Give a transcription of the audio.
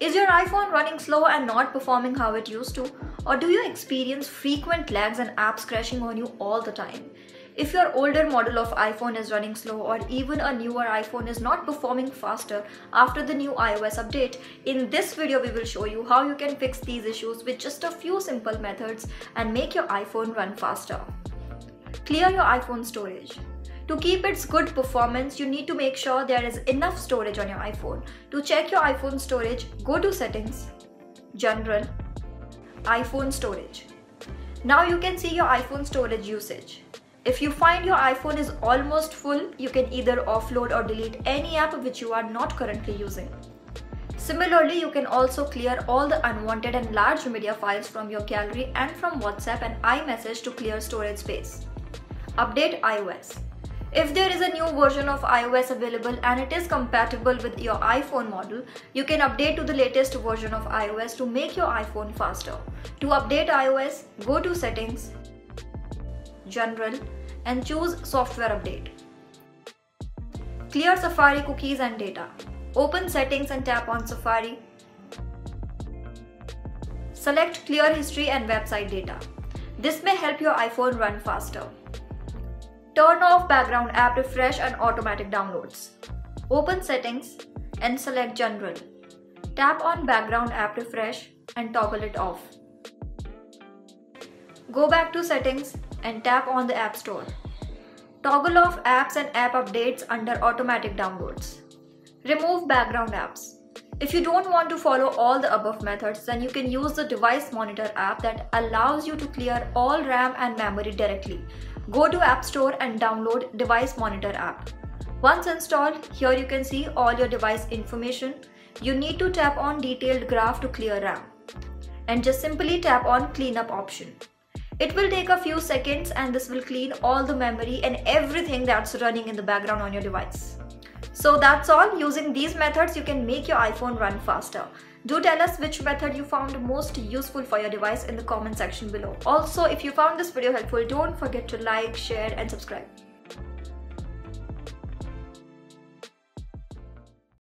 Is your iPhone running slow and not performing how it used to? Or do you experience frequent lags and apps crashing on you all the time? If your older model of iPhone is running slow or even a newer iPhone is not performing faster after the new iOS update, in this video we will show you how you can fix these issues with just a few simple methods and make your iPhone run faster. Clear your iPhone storage. To keep its good performance, you need to make sure there is enough storage on your iPhone. To check your iPhone storage, go to Settings, General, iPhone Storage. Now you can see your iPhone storage usage. If you find your iPhone is almost full, you can either offload or delete any app which you are not currently using. Similarly, you can also clear all the unwanted and large media files from your gallery and from WhatsApp and iMessage to clear storage space. Update iOS. If there is a new version of iOS available and it is compatible with your iPhone model, you can update to the latest version of iOS to make your iPhone faster. To update iOS, go to Settings, General and choose Software Update. Clear Safari cookies and data. Open Settings and tap on Safari. Select Clear History and Website Data. This may help your iPhone run faster. Turn off background app refresh and automatic downloads. Open settings and select general. Tap on background app refresh and toggle it off. Go back to settings and tap on the app store. Toggle off apps and app updates under automatic downloads. Remove background apps. If you don't want to follow all the above methods, then you can use the device monitor app that allows you to clear all RAM and memory directly. Go to App Store and download Device Monitor app. Once installed, here you can see all your device information. You need to tap on Detailed Graph to clear RAM. And just simply tap on Cleanup option. It will take a few seconds and this will clean all the memory and everything that's running in the background on your device. So that's all. Using these methods, you can make your iPhone run faster. Do tell us which method you found most useful for your device in the comment section below. Also, if you found this video helpful, don't forget to like, share and subscribe.